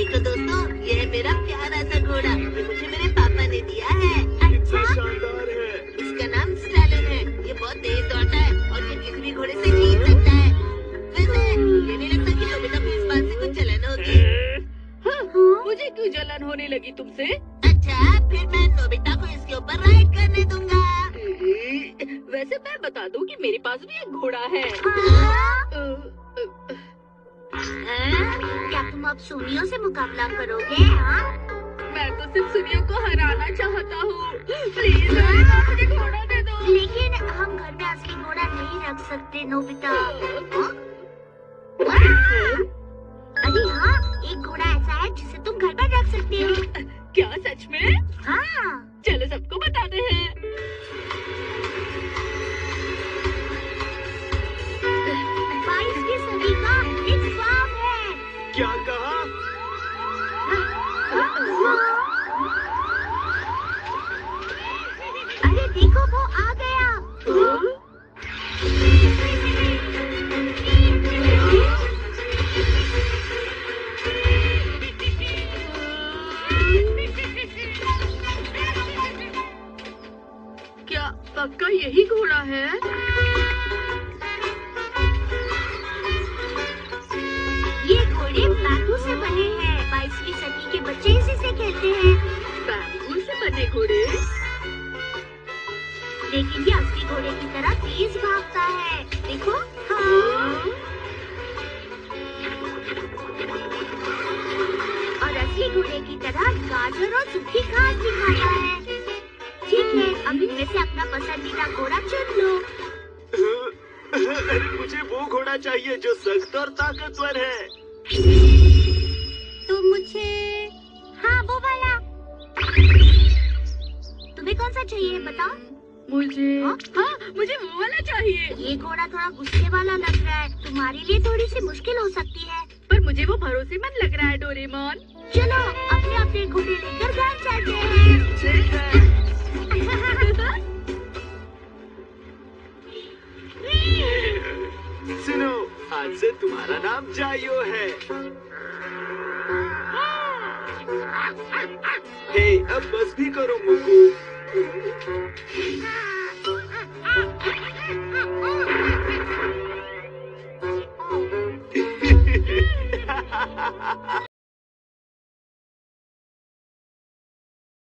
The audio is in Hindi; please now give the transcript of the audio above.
देखो दोस्तों ये है मेरा प्यारा सा घोड़ा। ये मुझे मेरे पापा ने दिया है। अच्छा? शानदार है। इसका नाम स्टालिन है। ये बहुत तेज दौड़ता है और ये किसी घोड़े से जीत सकता है। वैसे ये नहीं लगता कि तुम्हें तो इस बात से कुछ जलन होगी। हम्म। मुझे क्यों जलन होने लगी तुमसे? अच्छा फिर मैं नोबिता को इसके ऊपर राइड करने दूँगा। हम्म। वैसे मैं बता दूँ कि मेरे पास भी एक घोड़ा है। हाँ? तुम अब सुनियों से मुकाबला करोगे हाँ? मैं तो सिर्फ़ सुनियों को हराना चाहता हूँ। प्लीज़ मुझे घोड़ा दे दो। लेकिन हम घर में असली घोड़ा नहीं रख सकते नोबिता। हाँ? अरे हाँ एक घोड़ा ऐसा है जिसे तुम घर पर रख सकते हो। क्या सच में? हाँ। चलो सबको बताते अरे देखो वो आ गया। क्या पक्का यही घोड़ा है? ये घोड़े बैम्बू से बने हैं। बाईसवीं सदी के बच्चे इसी से खेलते हैं। से बने घोड़े। लेकिन ये असली घोड़े की तरह तेज भागता है। देखो हाँ। और असली घोड़े की तरह गाजर और सूखी घास भी खाता है। ठीक है अब इनमें से अपना पसंदीदा घोड़ा चुन लो। अरे मुझे वो घोड़ा चाहिए जो सख्त और ताकतवर है। कौन सा चाहिए बताओ। मुझे। हाँ? हाँ मुझे वो वाला चाहिए। ये घोड़ा थोड़ा गुस्से वाला लग रहा है। तुम्हारे लिए थोड़ी सी मुश्किल हो सकती है। पर मुझे वो भरोसेमंद लग रहा है डोरेमोन। चलो अपने अपने घोड़े लेकर घर चलते हैं। सुनो आज से तुम्हारा नाम जायो है। हे। अब बस भी करो मुकू Thank you.